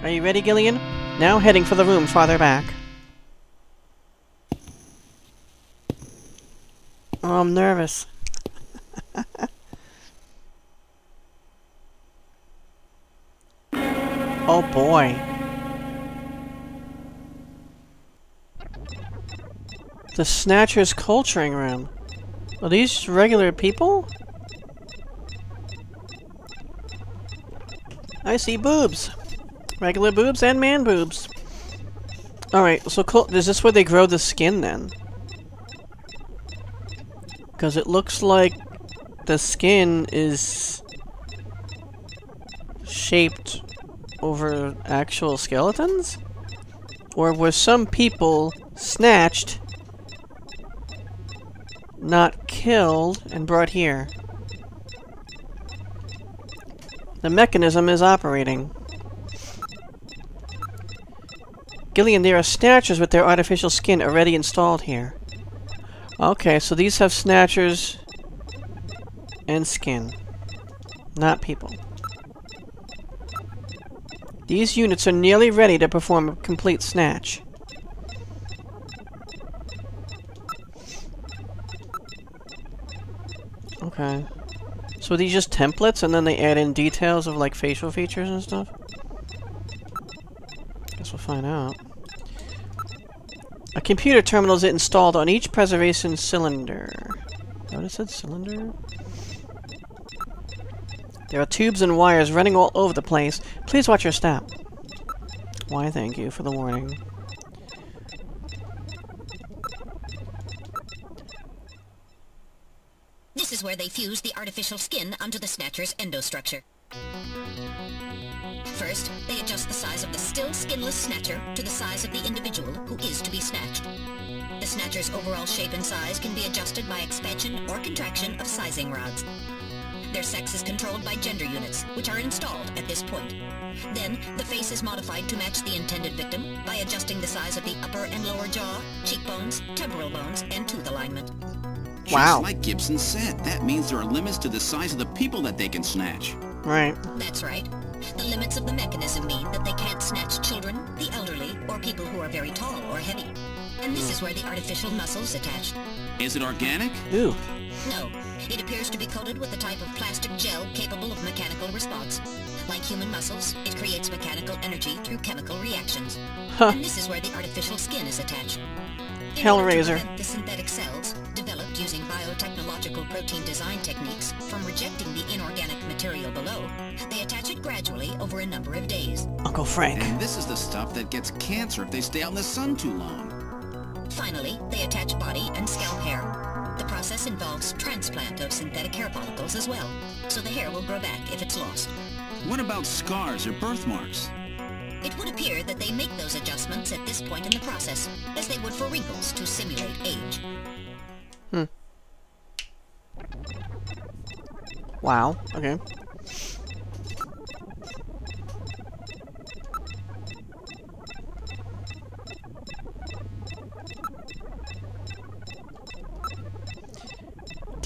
Are you ready, Gillian? Now heading for the room farther back. Oh, I'm nervous. oh boy. The Snatcher's culturing room. Are these regular people? I see boobs. Regular boobs and man boobs. Alright, so is this where they grow the skin then? Because it looks like the skin is shaped over actual skeletons? Or were some people snatched, not killed, and brought here? The mechanism is operating. Gillian, there are snatchers with their artificial skin already installed here. Okay, so these have snatchers and skin. Not people. These units are nearly ready to perform a complete snatch. Okay. So are these just templates and then they add in details of like facial features and stuff? Guess we'll find out. A computer terminal is installed on each preservation cylinder. It said? Cylinder? There are tubes and wires running all over the place. Please watch your step. Why, thank you for the warning. This is where they fuse the artificial skin onto the Snatcher's endostructure. First, they adjust the size of the still skinless Snatcher to the size of the individual who is to be snatched. The Snatcher's overall shape and size can be adjusted by expansion or contraction of sizing rods. Their sex is controlled by gender units, which are installed at this point. Then, the face is modified to match the intended victim by adjusting the size of the upper and lower jaw, cheekbones, temporal bones, and tooth alignment. Wow. Just like Gibson said, that means there are limits to the size of the people that they can snatch. Right. That's right. The limits of the mechanism mean that they can't snatch children, the elderly, or people who are very tall or heavy. And this is where the artificial muscles attached. Is it organic? Ooh. No. It appears to be coated with a type of plastic gel capable of mechanical response. Like human muscles, it creates mechanical energy through chemical reactions. Huh. And this is where the artificial skin is attached. In Hellraiser. order to prevent the synthetic cells, developed using biotechnological protein design techniques, from rejecting the inorganic material below, they attach it gradually over a number of days. Uncle Frank. And this is the stuff that gets cancer if they stay out in the sun too long. Finally, they attach body and scalp hair. The process involves transplant of synthetic hair follicles as well, so the hair will grow back if it's lost. What about scars or birthmarks? It would appear that they make those adjustments at this point in the process, as they would for wrinkles to simulate age. Hmm. Wow. Okay.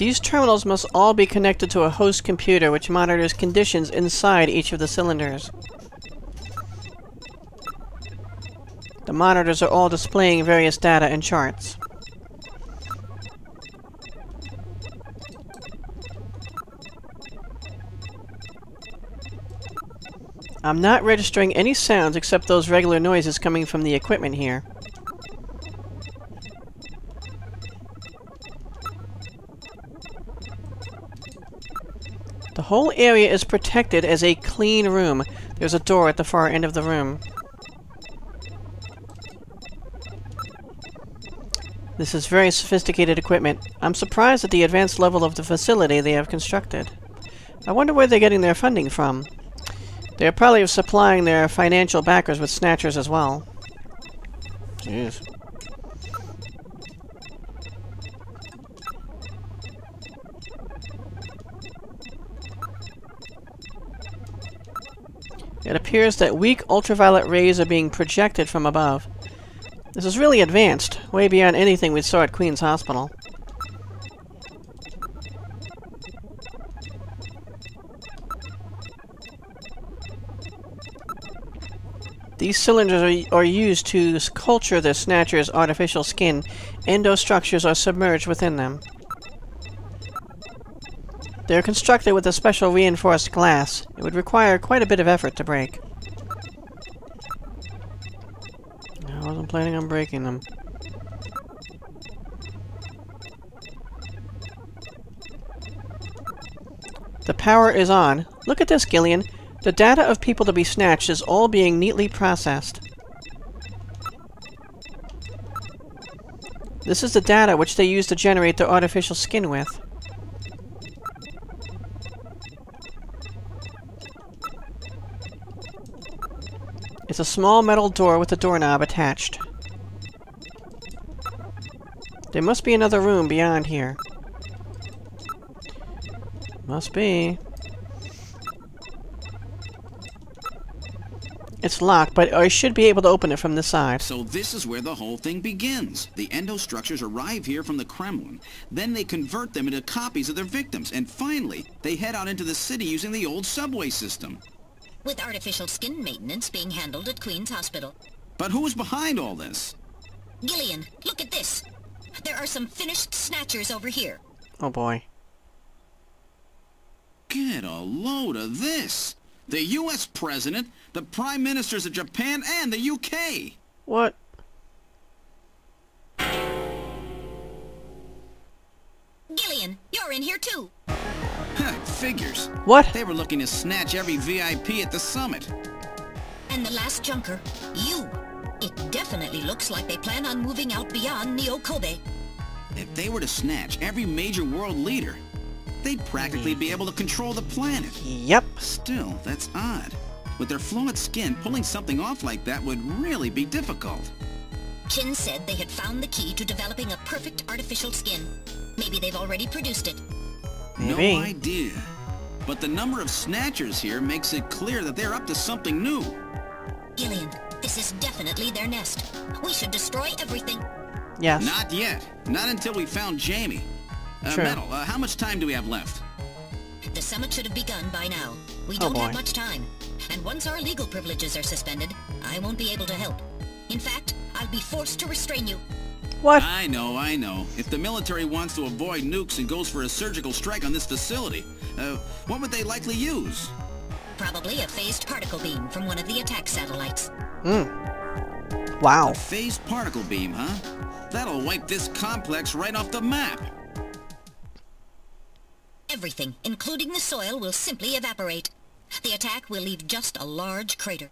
These terminals must all be connected to a host computer which monitors conditions inside each of the cylinders. The monitors are all displaying various data and charts. I'm not registering any sounds except those regular noises coming from the equipment here. The whole area is protected as a clean room. There's a door at the far end of the room. This is very sophisticated equipment. I'm surprised at the advanced level of the facility they have constructed. I wonder where they're getting their funding from. They're probably supplying their financial backers with snatchers as well. Jeez. It appears that weak ultraviolet rays are being projected from above. This is really advanced, way beyond anything we saw at Queen's Hospital. These cylinders are, are used to culture the Snatcher's artificial skin. Endostructures are submerged within them. They are constructed with a special reinforced glass. It would require quite a bit of effort to break. I wasn't planning on breaking them. The power is on. Look at this, Gillian. The data of people to be snatched is all being neatly processed. This is the data which they use to generate their artificial skin with. It's a small metal door with a doorknob attached. There must be another room beyond here. Must be. It's locked, but I should be able to open it from this side. So this is where the whole thing begins. The endostructures arrive here from the Kremlin. Then they convert them into copies of their victims. And finally, they head out into the city using the old subway system. With artificial skin maintenance being handled at Queen's Hospital. But who's behind all this? Gillian, look at this. There are some finished snatchers over here. Oh boy. Get a load of this. The U.S. President, the Prime Ministers of Japan, and the U.K. What? Gillian, you're in here too. Huh, figures. What? They were looking to snatch every VIP at the summit. And the last junker, you. It definitely looks like they plan on moving out beyond Neo Kobe. If they were to snatch every major world leader, they'd practically be able to control the planet. Yep. Still, that's odd. With their flawed skin, pulling something off like that would really be difficult. Chin said they had found the key to developing a perfect artificial skin. Maybe they've already produced it. Maybe. No idea. But the number of snatchers here makes it clear that they're up to something new. Gillian, this is definitely their nest. We should destroy everything. Yes. Not yet. Not until we found Jamie. Uh, True. Metal, uh, how much time do we have left? The summit should have begun by now. We Oh, don't have much time. And once our legal privileges are suspended, I won't be able to help. In fact, I'll be forced to restrain you. What? I know, I know. If the military wants to avoid nukes and goes for a surgical strike on this facility, uh, what would they likely use? Probably a phased particle beam from one of the attack satellites. Hmm. Wow. A phased particle beam, huh? That'll wipe this complex right off the map. Everything, including the soil, will simply evaporate. The attack will leave just a large crater.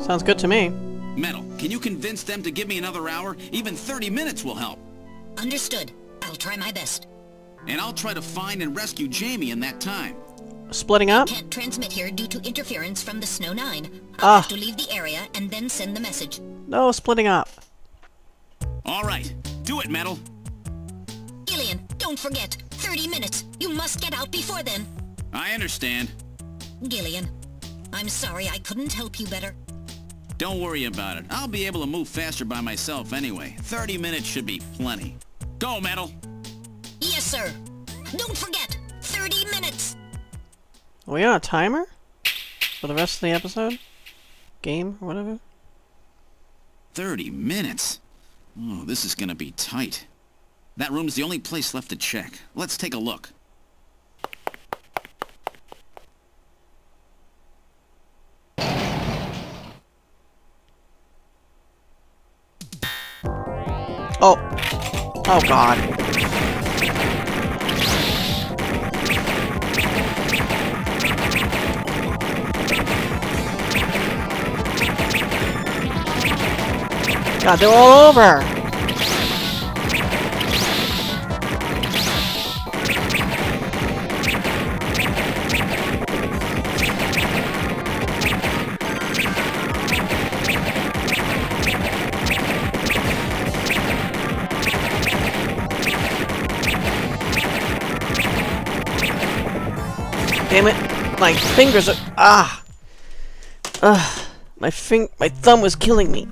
Sounds good to me. Metal, can you convince them to give me another hour? Even 30 minutes will help. Understood. I'll try my best. And I'll try to find and rescue Jamie in that time. Splitting up? Can't transmit here due to interference from the Snow 9. I'll Ah. have to leave the area and then send the message. No, splitting up. All right, do it, Metal. Gillian, don't forget. 30 minutes. You must get out before then. I understand. Gillian, I'm sorry I couldn't help you better. Don't worry about it. I'll be able to move faster by myself anyway. 30 minutes should be plenty. Go, Metal! Yes, sir. Don't forget. 30 minutes. Are we on a timer? For the rest of the episode? Game, or whatever? 30 minutes? Oh, this is gonna be tight. That room's the only place left to check. Let's take a look. Oh. Oh god. God, they're all over! Damn it. My fingers are... Ah! Ugh. My fing... My thumb was killing me.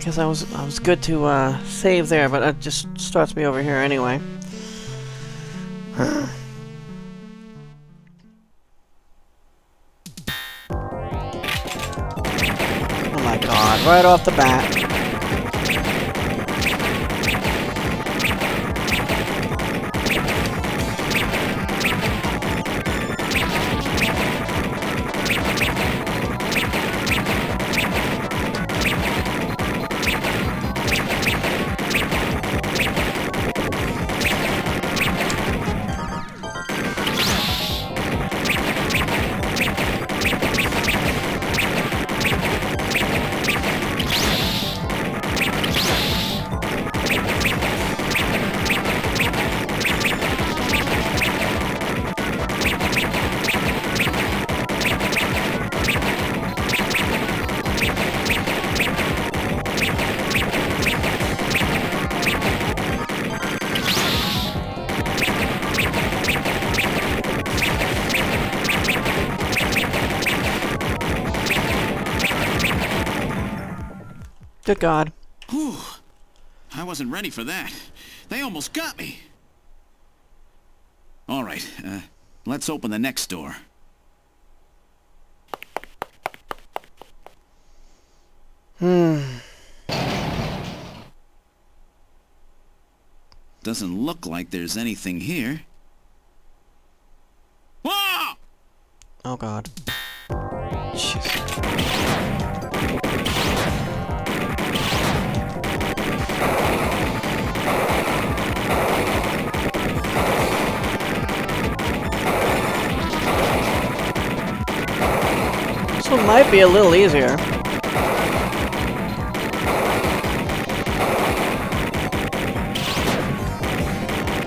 Because I was I was good to uh, save there, but it just starts me over here anyway. oh my god, right off the bat. Good god. Whew. I wasn't ready for that. They almost got me. All right, uh, let's open the next door. Hmm. Doesn't look like there's anything here. Whoa! Oh god. Jeez. One might be a little easier.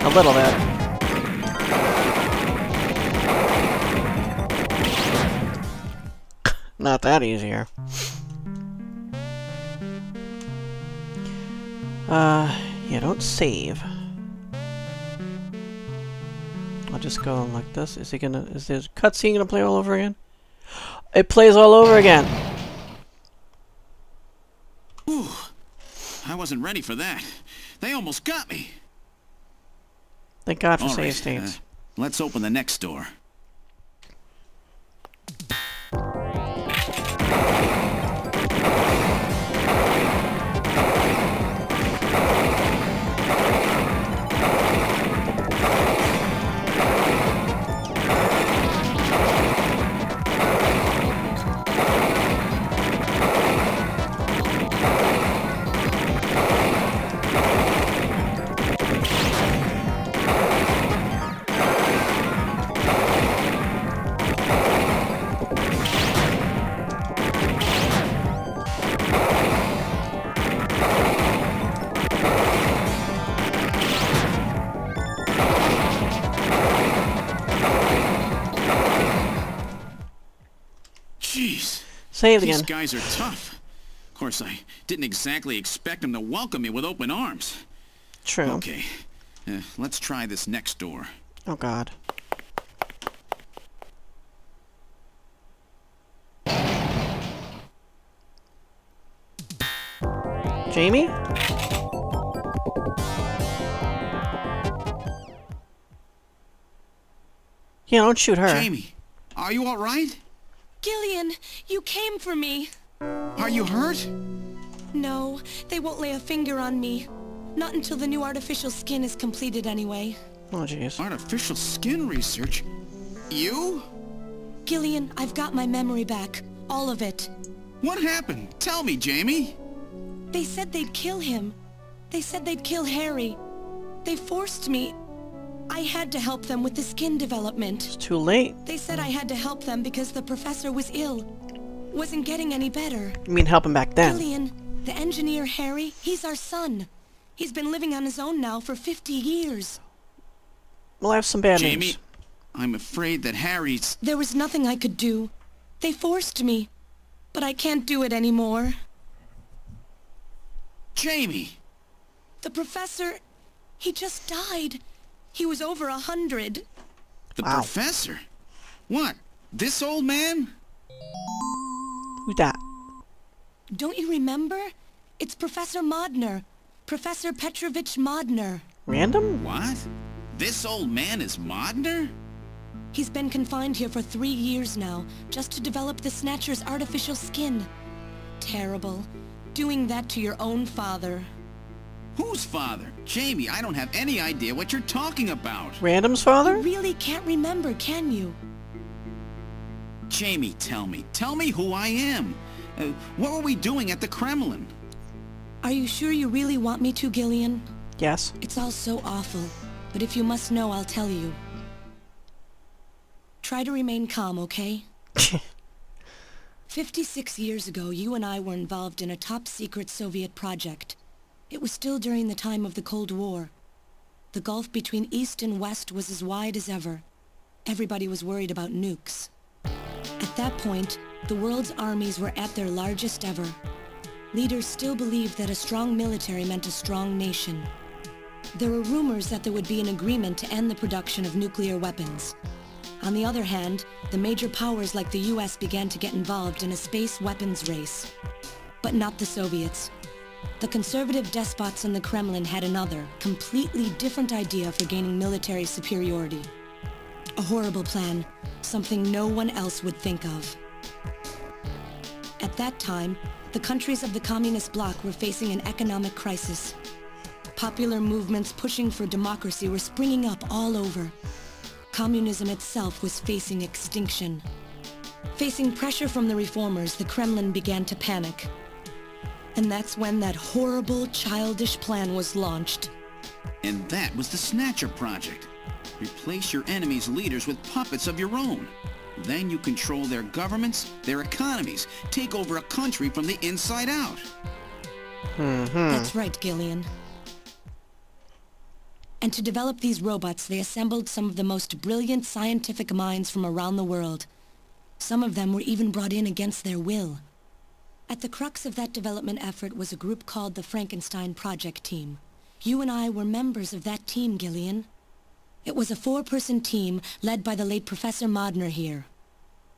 A little bit. Not that easier. Uh, you don't save. I'll just go like this. Is he gonna, is this cutscene gonna play all over again? It plays all over again. Ooh, I wasn't ready for that. They almost got me. Thank God for All save right, states. uh, let's open the next door. Jeez. Save These guys are tough. Of course, I didn't exactly expect them to welcome me with open arms. True. Okay, uh, let's try this next door. Oh God. Jamie? Yeah, don't shoot her. Jamie, are you all right? Gillian, you came for me. Are you hurt? No, they won't lay a finger on me. Not until the new artificial skin is completed anyway. Oh jeez. Artificial skin research? You? Gillian, I've got my memory back. All of it. What happened? Tell me, Jamie. They said they'd kill him. They said they'd kill Harry. They forced me. I had to help them with the skin development. It's too late. They said I had to help them because the professor was ill. Wasn't getting any better. You mean help him back then? Gillian, the engineer Harry, he's our son. He's been living on his own now for 50 years. Well, I have some bad Jamie, news. I'm afraid that Harry's... There was nothing I could do. They forced me. But I can't do it anymore. Jamie! The professor, he just died. He was over a hundred. The Wow. professor? What? This old man? Who's that? Don't you remember? It's Professor Modnar. Professor Petrovich Modnar. Random? What? This old man is Modnar? He's been confined here for three years now, just to develop the Snatcher's artificial skin. terrible. Doing that to your own father. Whose father? Jamie, I don't have any idea what you're talking about. Random's You father? really can't remember, can you? Jamie, tell me. Tell me who I am. Uh, what were we doing at the Kremlin? Are you sure you really want me to, Gillian? Yes. It's all so awful, but if you must know, I'll tell you. Try to remain calm, okay? 56 years ago, you and I were involved in a top-secret Soviet project. It was still during the time of the Cold War. The gulf between East and West was as wide as ever. Everybody was worried about nukes. At that point, the world's armies were at their largest ever. Leaders still believed that a strong military meant a strong nation. There were rumors that there would be an agreement to end the production of nuclear weapons. On the other hand, the major powers like the US began to get involved in a space weapons race. But not the Soviets. The conservative despots in the Kremlin had another, completely different idea for gaining military superiority. A horrible plan, something no one else would think of. At that time, the countries of the communist bloc were facing an economic crisis. Popular movements pushing for democracy were springing up all over. Communism itself was facing extinction. Facing pressure from the reformers, the Kremlin began to panic. And that's when that horrible, childish plan was launched. And that was the Snatcher Project. Replace your enemy's leaders with puppets of your own. Then you control their governments, their economies, take over a country from the inside out. Mm-hmm. That's right, Gillian. And to develop these robots, they assembled some of the most brilliant scientific minds from around the world. Some of them were even brought in against their will. At the crux of that development effort was a group called the Frankenstein Project Team. You and I were members of that team, Gillian. It was a four-person team led by the late Professor Modnar here.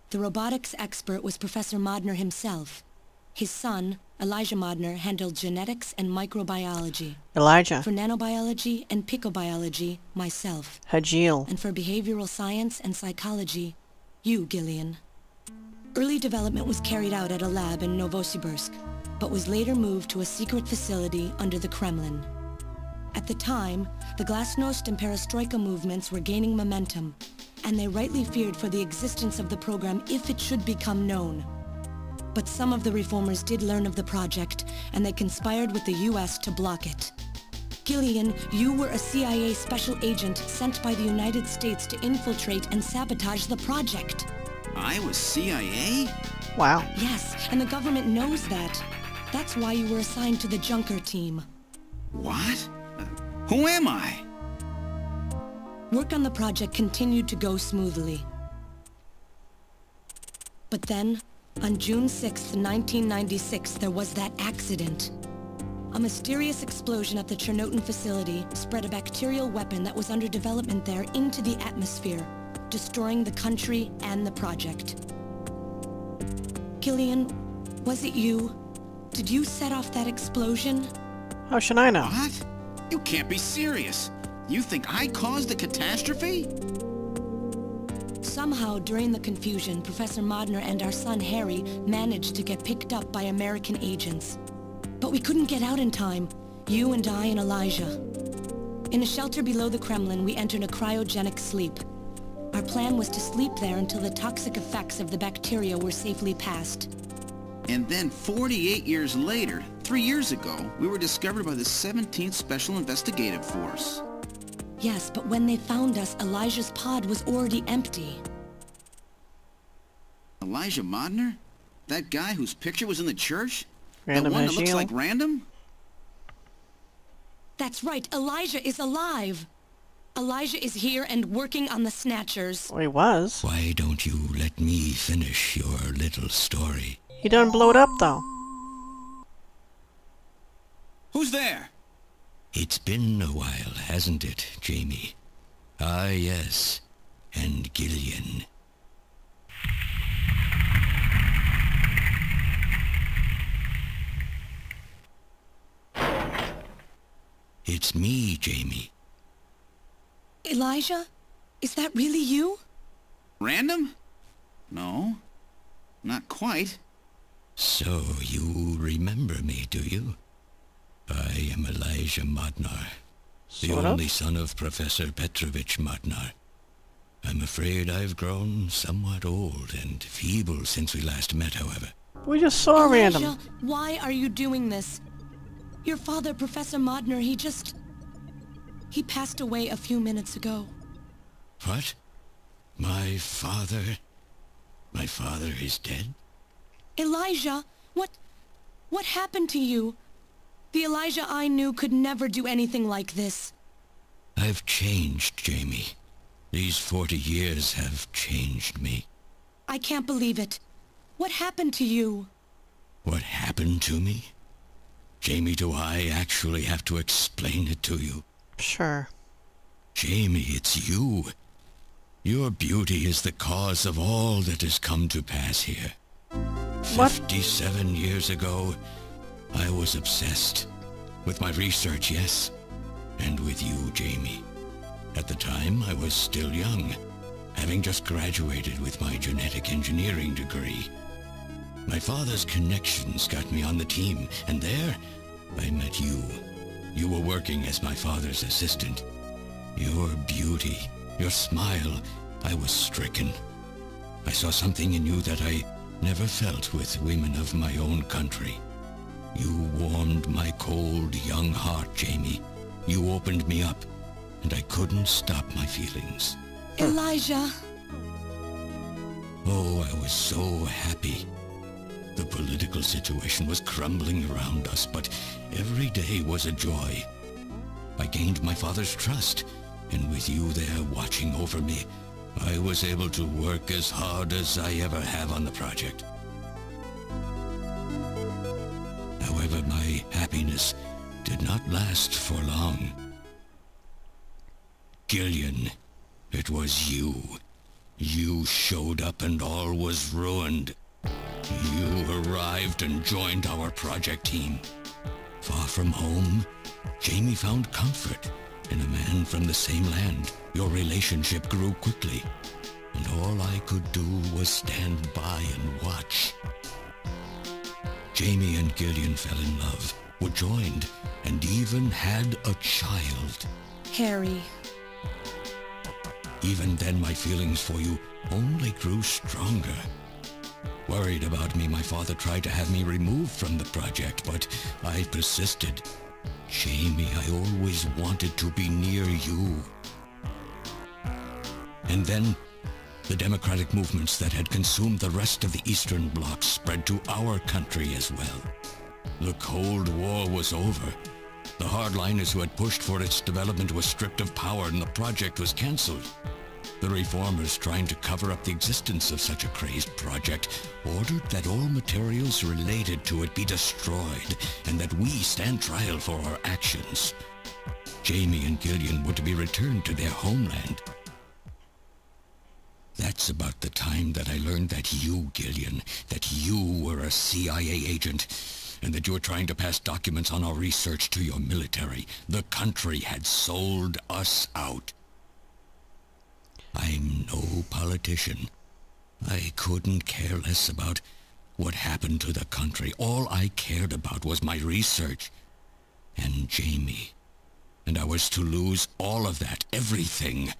The robotics expert was Professor Modnar himself. His son, Elijah Modnar, handled genetics and microbiology. Elijah. For nanobiology and picobiology, myself. Hajile. And for behavioral science and psychology, you, Gillian. Early development was carried out at a lab in Novosibirsk, but was later moved to a secret facility under the Kremlin. At the time, the Glasnost and Perestroika movements were gaining momentum, and they rightly feared for the existence of the program if it should become known. But some of the reformers did learn of the project, and they conspired with the US to block it. Gillian, you were a CIA special agent sent by the United States to infiltrate and sabotage the project. I was CIA? Wow. Yes, and the government knows that. That's why you were assigned to the Junker team. What? Uh, who am I? Work on the project continued to go smoothly. But then, on June 6, 1996, there was that accident. A mysterious explosion at the Chernobyl facility spread a bacterial weapon that was under development there into the atmosphere, destroying the country and the project. Gillian, was it you? Did you set off that explosion? How should I know? What? You can't be serious. You think I caused the catastrophe? Somehow, during the confusion, Professor Modnar and our son Harry managed to get picked up by American agents. But we couldn't get out in time, you and I and Elijah. In a shelter below the Kremlin, we entered a cryogenic sleep. Our plan was to sleep there until the toxic effects of the bacteria were safely passed. And then 48 years later, three years ago, we were discovered by the 17th Special Investigative Force. Yes, but when they found us, Elijah's pod was already empty. Elijah Modnar? That guy whose picture was in the church? Random the one that looks like Random? That's right, Elijah is alive! Elijah is here and working on the Snatchers. Well, he was. Why don't you let me finish your little story? He done blow it up, though. Who's there? It's been a while, hasn't it, Jamie? Ah, yes. And Gillian. It's me, Jamie. Elijah? Is that really you? Random? No. Not quite. So you remember me, do you? I am Elijah Modnar, the Sort only of. son of Professor Petrovich Modnar. I'm afraid I've grown somewhat old and feeble since we last met, however. We just saw a random. Why are you doing this? Your father, Professor Modnar, he just... He passed away a few minutes ago. What? My father? My father is dead? Elijah, what... What happened to you? The Elijah I knew could never do anything like this. I've changed, Jamie. These 40 years have changed me. I can't believe it. What happened to you? What happened to me? Jamie, do I actually have to explain it to you? Sure. Jamie, it's you. Your beauty is the cause of all that has come to pass here. What? Fifty-seven years ago, I was obsessed. With my research, yes. And with you, Jamie. At the time, I was still young, having just graduated with my genetic engineering degree. My father's connections got me on the team, and there, I met you. You were working as my father's assistant. Your beauty, your smile, I was stricken. I saw something in you that I never felt with women of my own country. You warmed my cold, young heart, Jamie. You opened me up, and I couldn't stop my feelings. Elijah, Oh, I was so happy. The political situation was crumbling around us, but every day was a joy. I gained my father's trust, and with you there watching over me, I was able to work as hard as I ever have on the project. However, my happiness did not last for long. Gillian, it was you. You showed up and all was ruined. You arrived and joined our project team. Far from home, Jamie found comfort in a man from the same land. Your relationship grew quickly, and all I could do was stand by and watch. Jamie and Gillian fell in love, were joined, and even had a child. Harry, Even then, my feelings for you only grew stronger. Worried about me, my father tried to have me removed from the project, but I persisted. Jamie, I always wanted to be near you. And then, the democratic movements that had consumed the rest of the Eastern Bloc spread to our country as well. The Cold War was over. The hardliners who had pushed for its development were stripped of power and the project was cancelled. The reformers, trying to cover up the existence of such a crazed project, ordered that all materials related to it be destroyed and that we stand trial for our actions. Jamie and Gillian were to be returned to their homeland. That's about the time that I learned that you, Gillian, that you were a CIA agent, and that you were trying to pass documents on our research to your military. The country had sold us out. I'm no politician. I couldn't care less about what happened to the country. All I cared about was my research and Jamie. And I was to lose all of that, everything.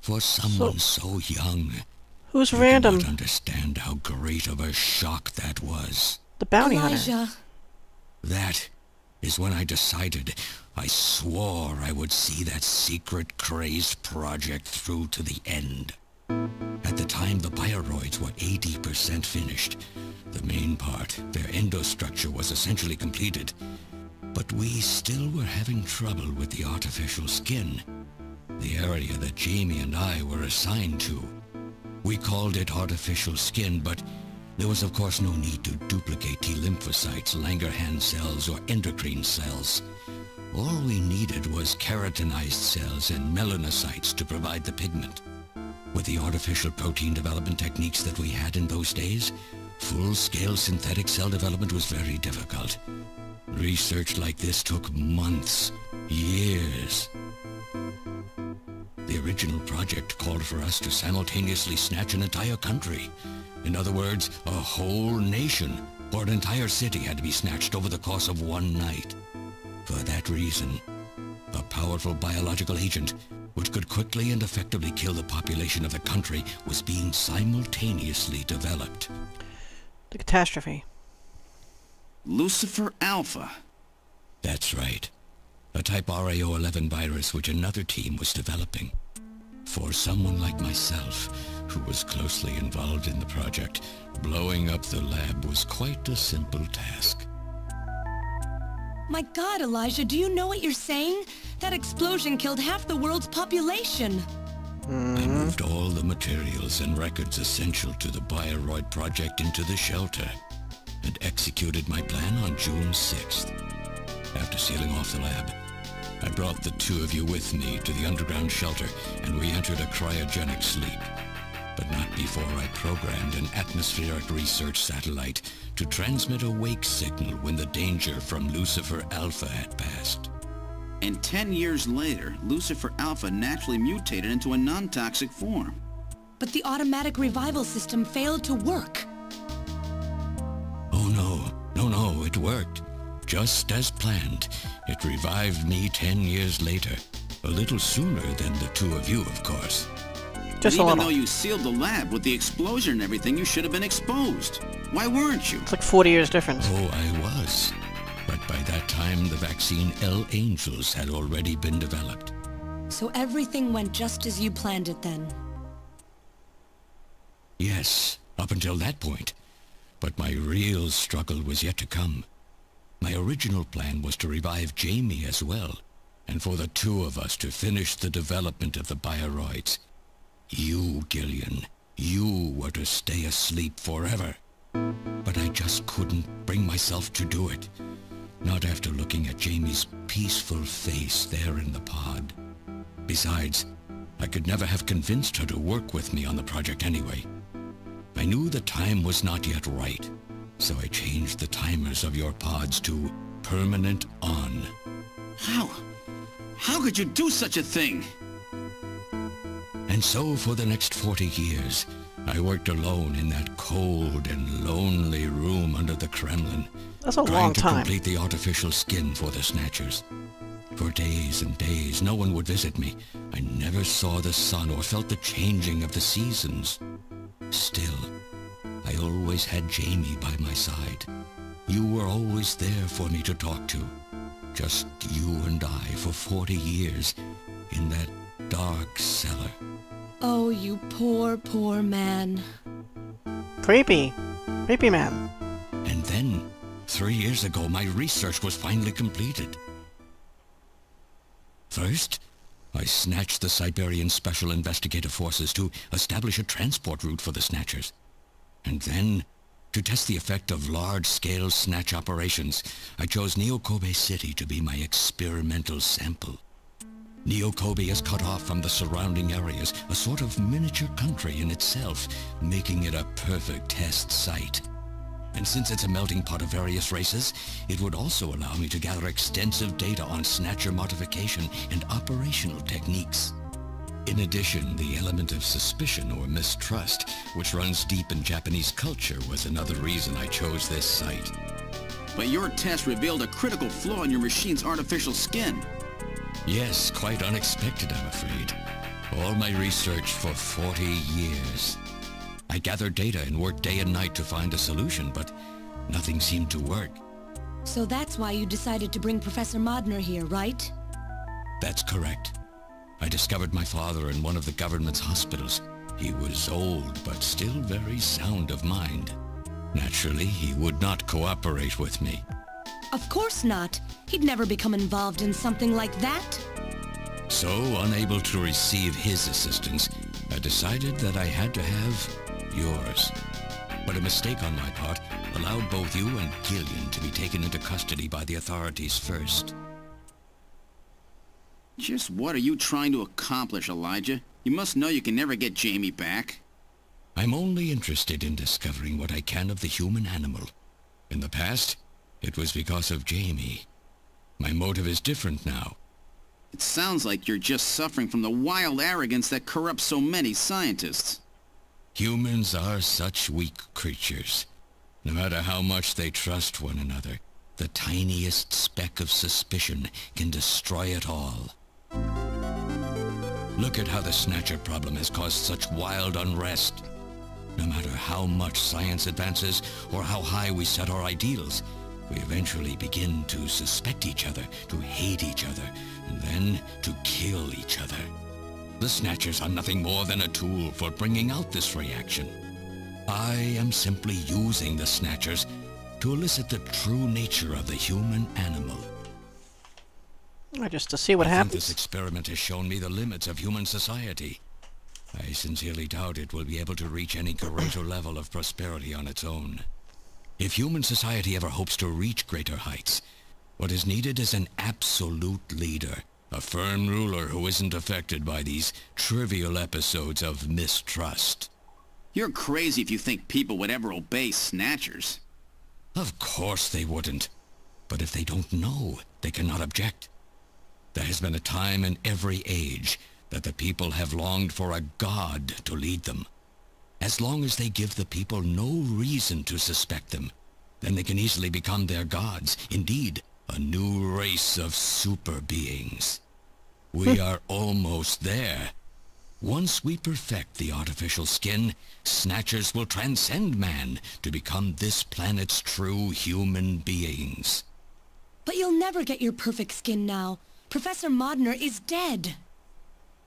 For someone so, young, Who's you random? cannot understand how great of a shock that was. The bounty hunter. Elijah, That is when I decided, I swore I would see that secret crazed project through to the end. At the time, the bioroids were 80% finished. The main part, their endostructure, was essentially completed. But we still were having trouble with the artificial skin, the area that Jamie and I were assigned to. We called it artificial skin, but there was of course no need to duplicate T lymphocytes, Langerhans cells, or endocrine cells. All we needed was keratinized cells and melanocytes to provide the pigment. With the artificial protein development techniques that we had in those days, full-scale synthetic cell development was very difficult. Research like this took months, years. The original project called for us to simultaneously snatch an entire country. In other words, a whole nation, or an entire city had to be snatched over the course of one night. For that reason, a powerful biological agent which could quickly and effectively kill the population of the country was being simultaneously developed. The catastrophe. Lucifer Alpha. That's right. A type RAO-11 virus which another team was developing. For someone like myself, who was closely involved in the project, blowing up the lab was quite a simple task. My god, Elijah, do you know what you're saying? That explosion killed half the world's population. Mm-hmm. I moved all the materials and records essential to the Bioroid project into the shelter and executed my plan on June 6th. After sealing off the lab, I brought the two of you with me to the underground shelter and we entered a cryogenic sleep. But not before I programmed an atmospheric research satellite to transmit a wake signal when the danger from Lucifer Alpha had passed. And ten years later, Lucifer Alpha naturally mutated into a non-toxic form. But the automatic revival system failed to work. Oh no, no, no, it worked. Just as planned. It revived me ten years later. A little sooner than the two of you, of course. Just but a even little. though you sealed the lab with the explosion and everything, you should have been exposed. Why weren't you? It's like 40 years difference. Oh, I was. But by that time, the vaccine L Angels had already been developed. So everything went just as you planned it then. Yes, up until that point. But my real struggle was yet to come. My original plan was to revive Jamie as well, and for the two of us to finish the development of the bioroids. You, Gillian, you were to stay asleep forever. But I just couldn't bring myself to do it. Not after looking at Jamie's peaceful face there in the pod. Besides, I could never have convinced her to work with me on the project anyway. I knew the time was not yet right, so I changed the timers of your pods to permanent on. How? How could you do such a thing? And so for the next 40 years, I worked alone in that cold and lonely room under the Kremlin, That's a trying to complete the artificial skin for the Snatchers. For days and days, no one would visit me. I never saw the sun or felt the changing of the seasons. Still, I always had Jamie by my side. You were always there for me to talk to. Just you and I for 40 years in that dark cellar. Oh, you poor, poor man. Creepy. Creepy man. And then, three years ago, my research was finally completed. First, I snatched the Siberian Special Investigative Forces to establish a transport route for the Snatchers. And then, to test the effect of large-scale snatch operations, I chose Neokobe City to be my experimental sample. Neokobe is cut off from the surrounding areas, a sort of miniature country in itself, making it a perfect test site. And since it's a melting pot of various races, it would also allow me to gather extensive data on snatcher modification and operational techniques. In addition, the element of suspicion or mistrust, which runs deep in Japanese culture, was another reason I chose this site. But your test revealed a critical flaw in your machine's artificial skin. Yes, quite unexpected, I'm afraid. All my research for 40 years. I gathered data and worked day and night to find a solution, but nothing seemed to work. So that's why you decided to bring Professor Modnar here, right? That's correct. I discovered my father in one of the government's hospitals. He was old, but still very sound of mind. Naturally, he would not cooperate with me. Of course not. He'd never become involved in something like that. So, unable to receive his assistance, I decided that I had to have yours. But a mistake on my part allowed both you and Gillian to be taken into custody by the authorities first. Just what are you trying to accomplish, Elijah? You must know you can never get Jamie back. I'm only interested in discovering what I can of the human animal. In the past, it was because of Jamie. My motive is different now. It sounds like you're just suffering from the wild arrogance that corrupts so many scientists. Humans are such weak creatures. No matter how much they trust one another, the tiniest speck of suspicion can destroy it all. Look at how the Snatcher problem has caused such wild unrest. No matter how much science advances or how high we set our ideals, we eventually begin to suspect each other, to hate each other, and then to kill each other. The Snatchers are nothing more than a tool for bringing out this reaction. I am simply using the Snatchers to elicit the true nature of the human animal. Just to see what I think happens. this experiment has shown me the limits of human society. I sincerely doubt it will be able to reach any greater level of prosperity on its own. If human society ever hopes to reach greater heights, what is needed is an absolute leader, a firm ruler who isn't affected by these trivial episodes of mistrust. You're crazy if you think people would ever obey snatchers. Of course they wouldn't. But if they don't know, they cannot object. There has been a time in every age that the people have longed for a god to lead them. As long as they give the people no reason to suspect them, then they can easily become their gods. Indeed, a new race of super beings. We are almost there. Once we perfect the artificial skin, Snatchers will transcend man to become this planet's true human beings. But you'll never get your perfect skin now. Professor Modnar is dead.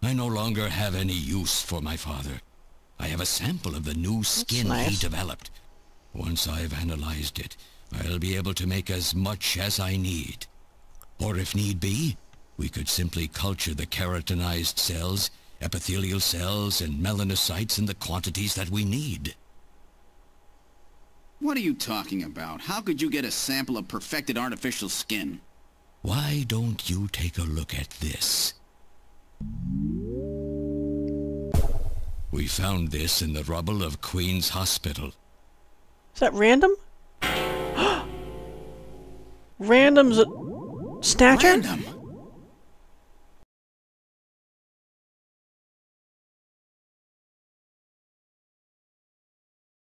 I no longer have any use for my father. I have a sample of the new skin he developed. Once I've analyzed it, I'll be able to make as much as I need. Or if need be, we could simply culture the keratinized cells, epithelial cells, and melanocytes in the quantities that we need. What are you talking about? How could you get a sample of perfected artificial skin? Why don't you take a look at this? We found this in the rubble of Queen's Hospital. Is that random? Random's a snatcher? Random!